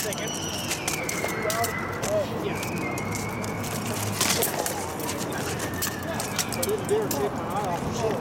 second. Oh, Yeah. But this deer take my eye off the shoulder.